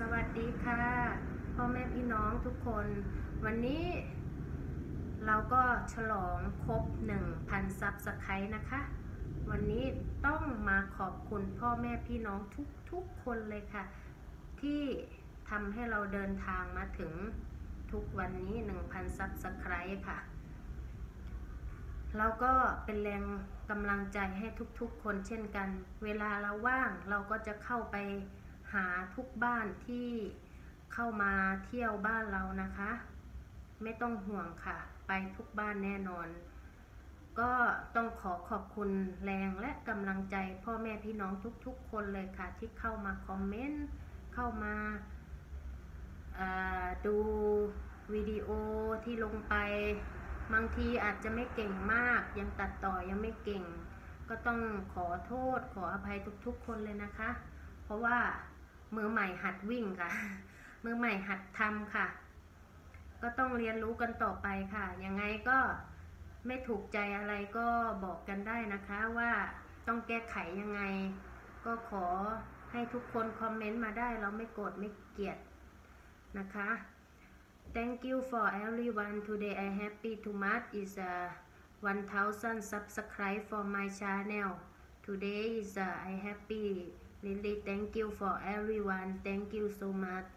สวัสดีค่ะพ่อแม่พี่น้องทุกคน วันนี้เราก็ฉลองครบ 1,000 subscribe นะคะ วันนี้ต้องมาขอบคุณพ่อแม่พี่น้องทุกๆคนเลยค่ะ ที่ทำให้เราเดินทางมาถึงทุกวันนี้ 1,000 subscribe ค่ะ เราก็เป็นแรงกำลังใจให้ทุกๆ คนเช่นกัน เวลาเราว่างเราก็จะเข้าไป หาทุกบ้านที่เข้ามาเที่ยวบ้านเรานะคะ ไม่ต้องห่วงค่ะ ไปทุกบ้านแน่นอน ก็ต้องขอขอบคุณแรงและกำลังใจพ่อแม่พี่น้องทุกๆ คนเลยค่ะ ที่เข้ามาคอมเมนต์เข้ามาาดูวิดีโอที่ลงไป บางทีอาจจะไม่เก่งมาก ยังตัดต่อยังไม่เก่ง ก็ต้องขอโทษขออภัยทุกๆ คนเลยนะคะ เพราะว่า มือใหม่หัดวิ่งค่ะ มือใหม่หัดทำค่ะ ก็ต้องเรียนรู้กันต่อไปค่ะ ยังไงก็ไม่ถูกใจอะไรก็บอกกันได้นะคะว่าต้องแก้ไขยังไง ก็ขอให้ทุกคนคอมเมนต์มาได้เราไม่โกรธไม่เกลียดนะคะ Thank you for everyone. Today I happy too much is a 1000 subscribe for my channel. Today is a I happy. Really thank you for everyone. Thank you so much.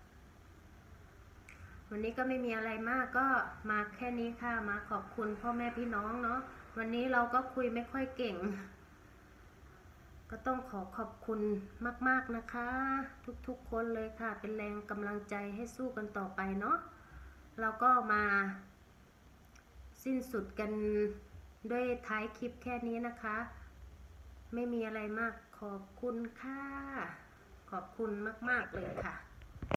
วันนี้ก็ไม่มีอะไรมากก็มาแค่นี้ค่ะมาขอบคุณพ่อแม่พี่น้องเนาะวันนี้เราก็คุยไม่ค่อยเก่ง ก็ต้องขอขอบคุณมากๆนะคะ ทุกๆคนเลยค่ะ เป็นแรงกำลังใจให้สู้กันต่อไปเนาะเราก็มาสิ้นสุดกันด้วยท้ายคลิปแค่นี้นะคะ ไม่มีอะไรมากขอบคุณค่ะ ขอบคุณมาก ๆ เลยค่ะ